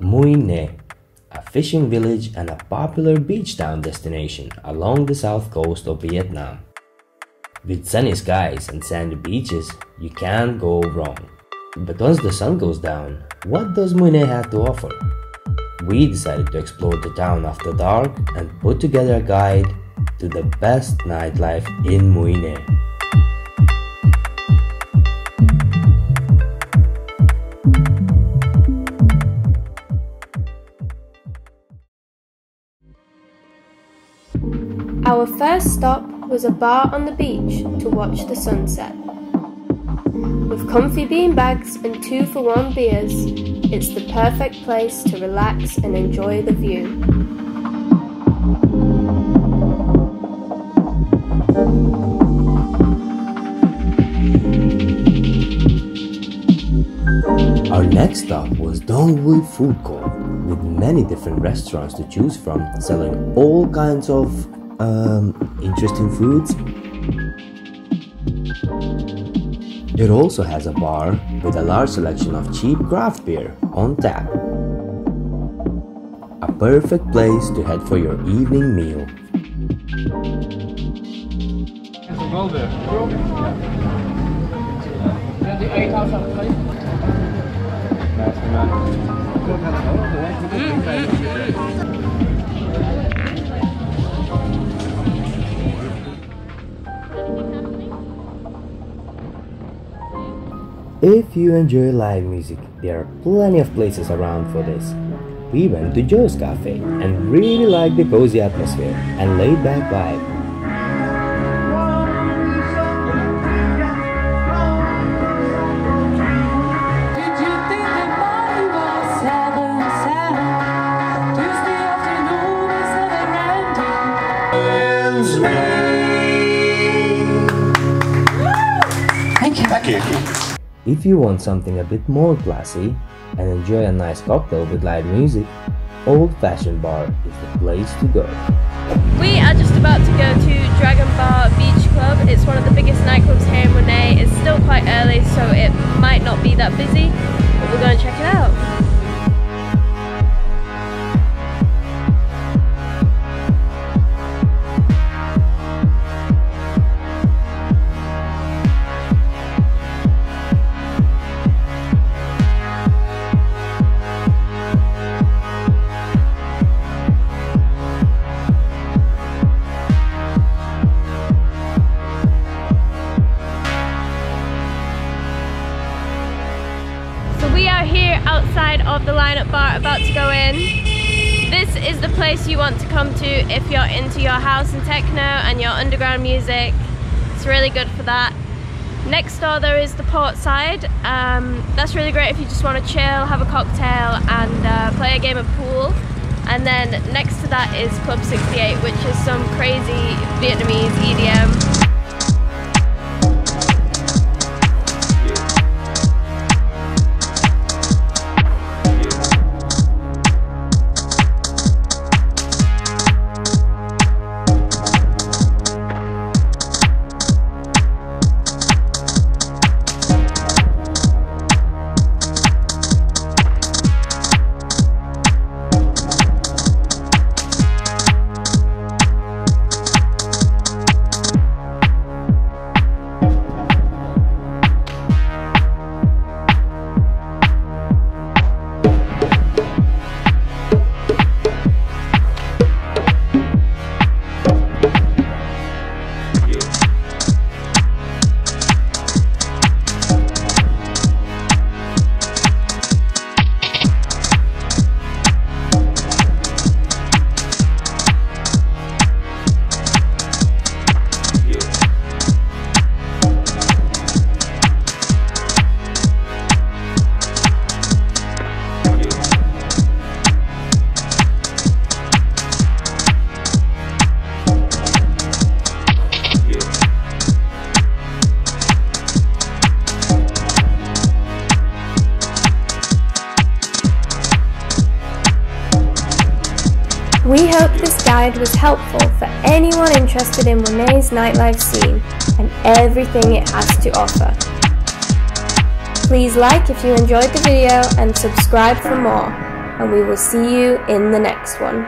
Mui Ne, a fishing village and a popular beach town destination along the south coast of Vietnam. With sunny skies and sandy beaches, you can't go wrong. But once the sun goes down, what does Mui Ne have to offer? We decided to explore the town after dark and put together a guide to the best nightlife in Mui stop was a bar on the beach to watch the sunset. With comfy bean bags and two for one beers, it's the perfect place to relax and enjoy the view. Our next stop was Dong Vui Food Court with many different restaurants to choose from, selling all kinds of um, interesting foods. It also has a bar with a large selection of cheap craft beer on tap. A perfect place to head for your evening meal. If you enjoy live music, there are plenty of places around for this. We went to Joe's Cafe and really liked the cozy atmosphere and laid back vibe. Did you think that body was seven, seven? Tuesday afternoon is never ending. Thank you. Thank you. If you want something a bit more classy and enjoy a nice cocktail with live music, Old Fashioned Bar is the place to go. We are just about to go to Dragon Bar Beach Club. It's one of the biggest nightclubs here in Mui Ne. It's still quite early, so it might not be that busy, but we're going to check here outside of the lineup bar about to go in. This is the place you want to come to if you're into your house and techno and your underground music. It's really good for that. Next door there is the port side. Um, that's really great if you just want to chill, have a cocktail and uh, play a game of pool. And then next to that is Club 68 which is some crazy Vietnamese EDM. This guide was helpful for anyone interested in Mui Ne's nightlife scene and everything it has to offer. Please like if you enjoyed the video and subscribe for more. and we will see you in the next one.